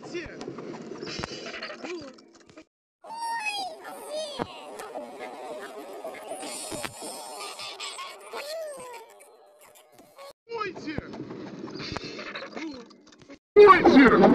Помогите! Помогите! Помогите!